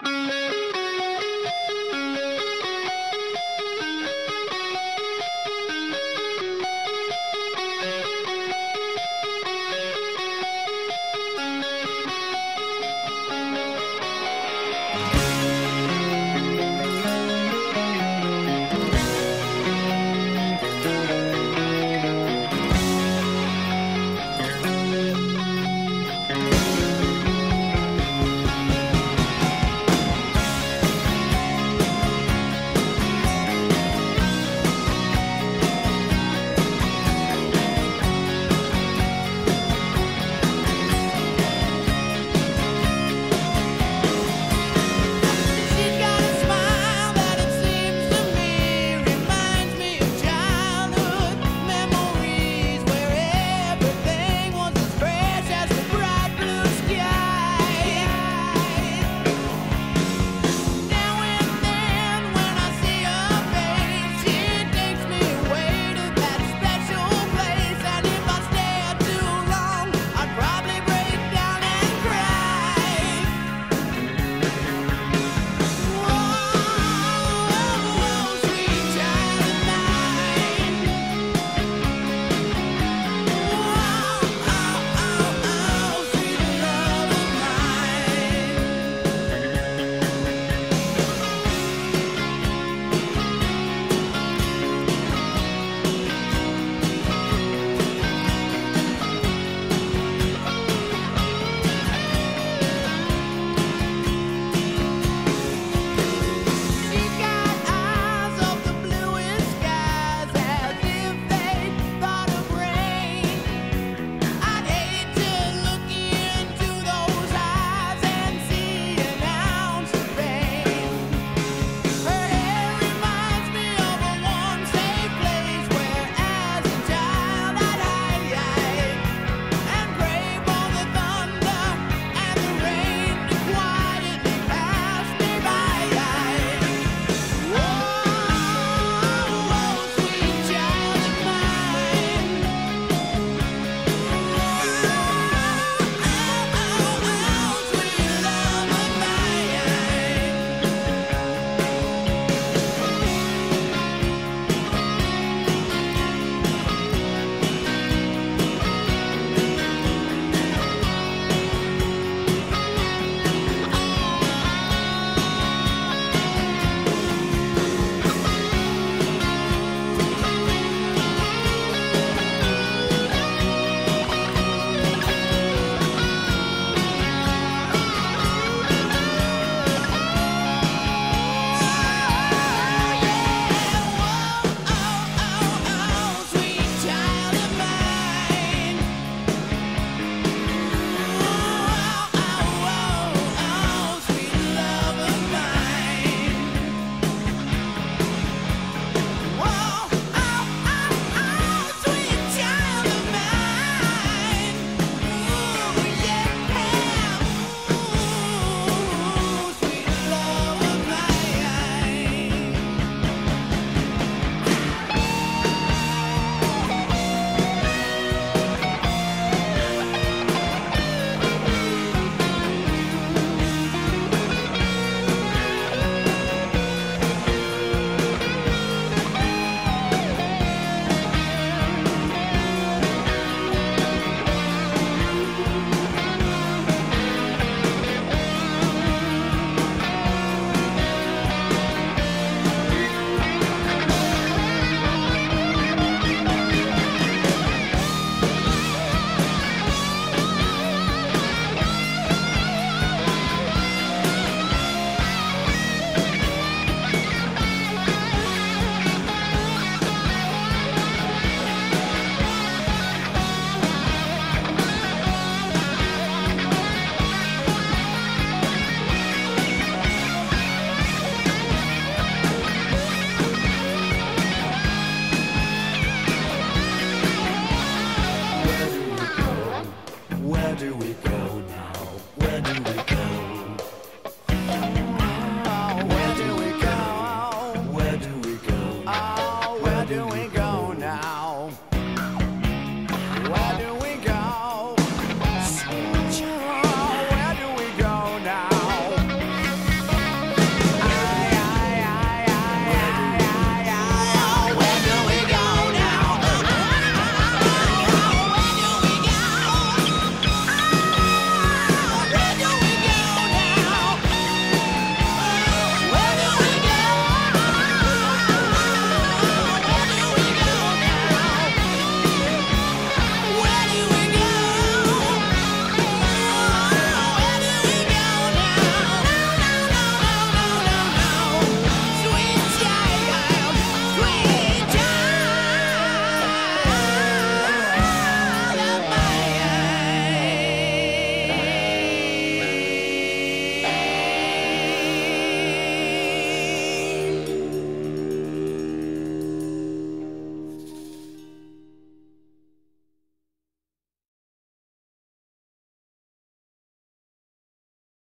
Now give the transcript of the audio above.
Thank Where do we go now? Where do we go?